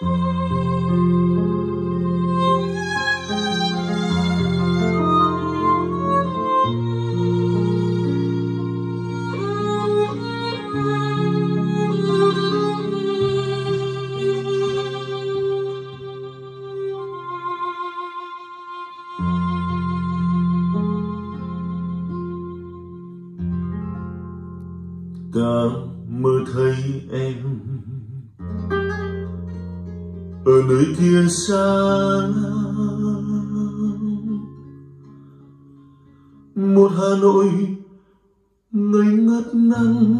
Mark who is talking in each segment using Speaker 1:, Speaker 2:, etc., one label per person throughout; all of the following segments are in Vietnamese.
Speaker 1: ta mơ thấy em ở nơi kia xa một hà nội ngây ngất nắng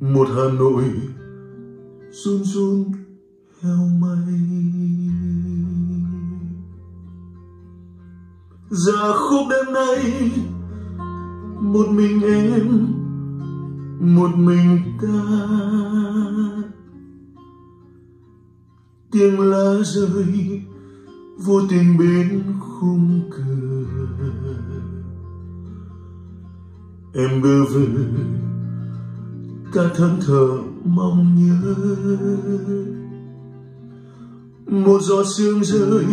Speaker 1: một hà nội run run heo mây. Giờ khúc đêm nay, một mình em, một mình ta tiếng lá rơi, vô tình bên khung cửa. Em bơ vơ ta thân thờ mong nhớ. Một giọt sương rơi,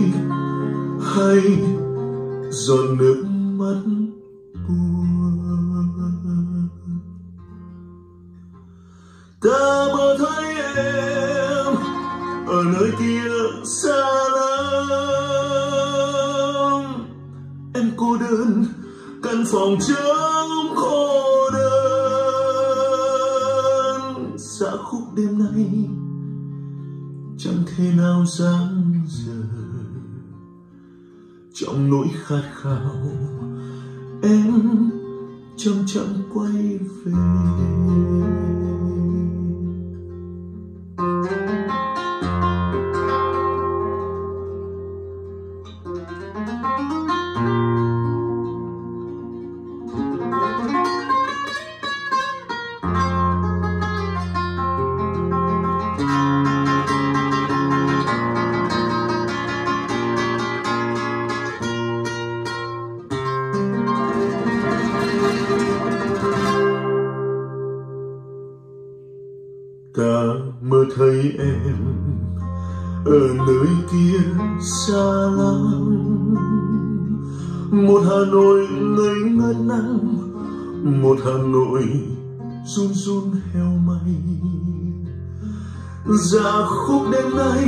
Speaker 1: hay giọt nước mắt buồn. Ta mơ thấy em ở nơi kia xa lắm. Em cô đơn, căn phòng trống khô đơn. Xa khúc đêm nay, chẳng thể nào dám giờ trong nỗi khát khao, em chậm chậm quay về. Ta mơ thấy em ở nơi kia xa lắm. Một hà nội ngây ngất nắng một hà nội run run heo mây ra khúc đêm nay,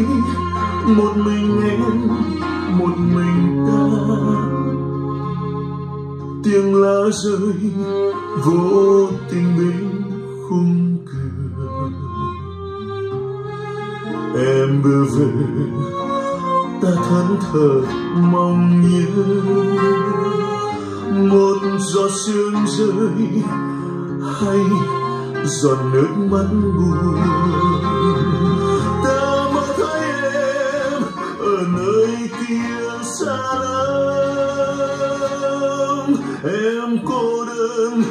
Speaker 1: một mình em, một mình ta. Tiếng lá rơi vô tình bên khung em bơ vơ ta thẫn thờ mong nhớ. Một giọt sương rơi hay giọt nước mắt buồn. Ta mơ thấy em ở nơi kia xa lắm. Em cô đơn,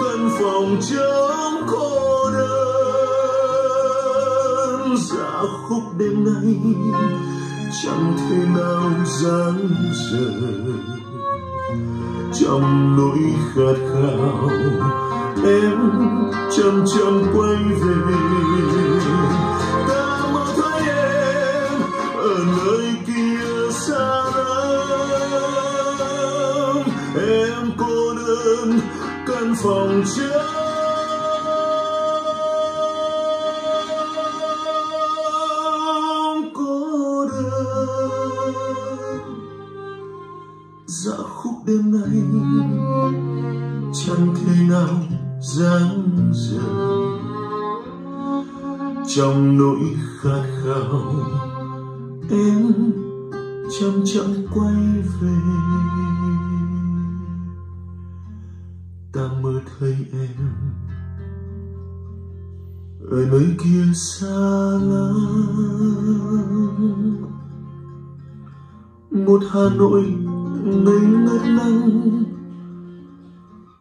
Speaker 1: căn phòng trống dạ khúc đêm nay chẳng thể nào dáng rời trong nỗi khát khao, em chậm chậm quay về. Ta mơ thấy em ở nơi kia xa lắm. Em cô đơn căn phòng trống đêm nay. Chẳng thể nào dáng dở trong nỗi khát khao. Em chậm chậm quay về. Ta mơ thấy em ở nơi kia xa lắm. Một hà nội ngây ngất nắng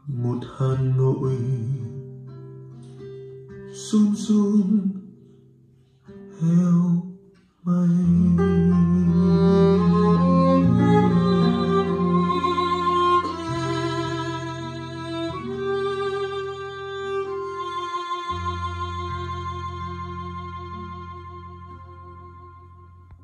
Speaker 1: một hà nội run run heo mây.